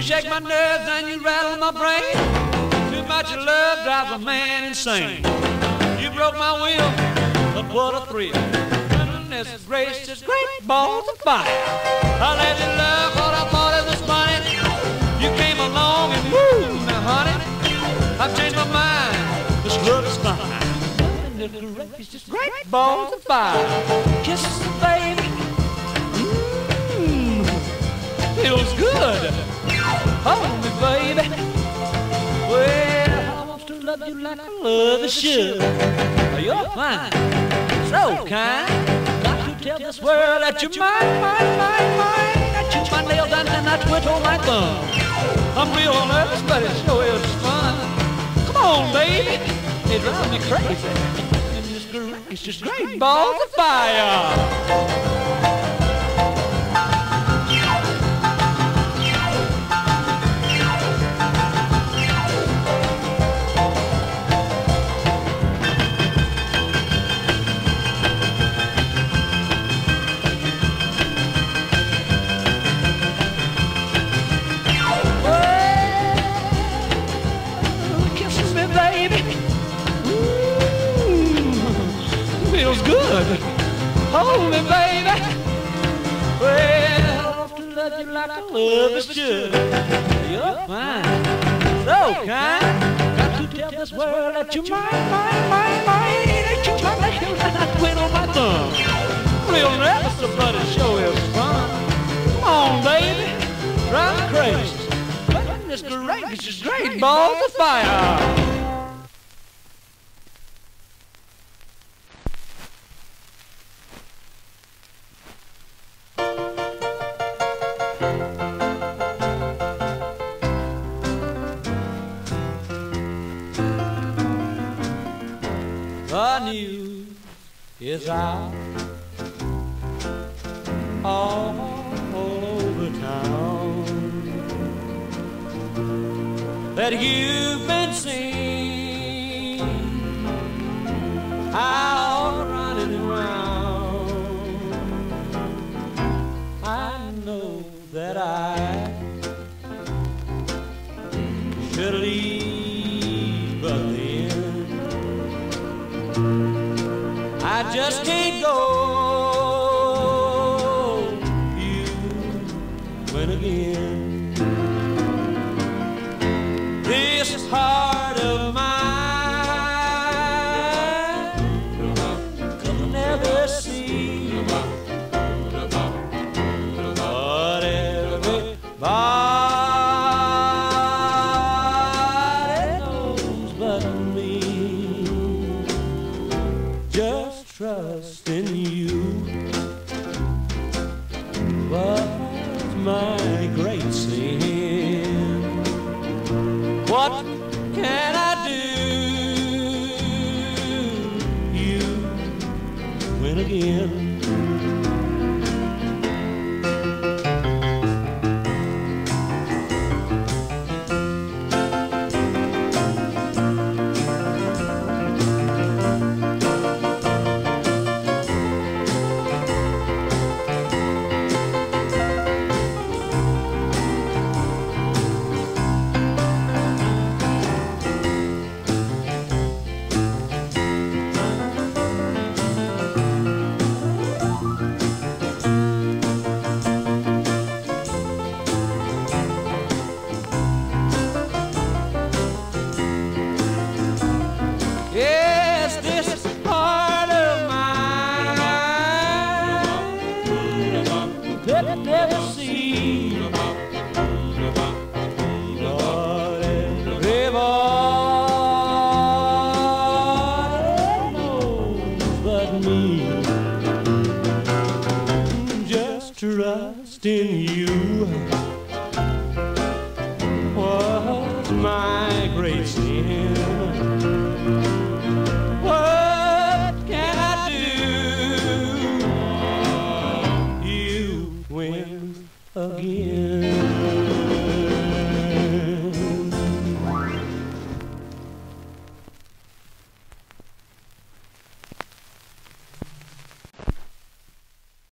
You shake my nerves and you rattle my brain. Too much love drives a man insane. You broke my will, but what a thrill. Goodness gracious, great balls of fire. I let you love what I thought it was funny. You came along and woo, now honey, I've changed my mind. This love is fine. Goodness gracious, great balls of fire. Kisses, like I love a should. You're fine, so kind. Got to tell this world that you're mine, mine, mine, mine. I chew my nails and I twiddle my thumb. I'm real nervous, but it sure is fun. Come on, baby. It drives me crazy. It's just great balls of fire. Good. Hold me, baby. Well, I to love you like I love is should. You're fine, so kind. Got to tell this world that you're mine, mine, mine, mine. That you're my nails and I twiddle my thumb. Real nervous, but it sure is fun. Come on, baby. Drive crazy. Goodness gracious, great balls of fire. Is out all over town. That you've been seen out running around. I know that I should leave, but then I just can't go. You win again. This heart of mine could never see what everybody knows but me. What can I do? You win again. In you